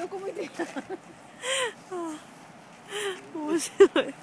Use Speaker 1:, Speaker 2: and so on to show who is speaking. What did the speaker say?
Speaker 1: 横向いて。
Speaker 2: 面白い。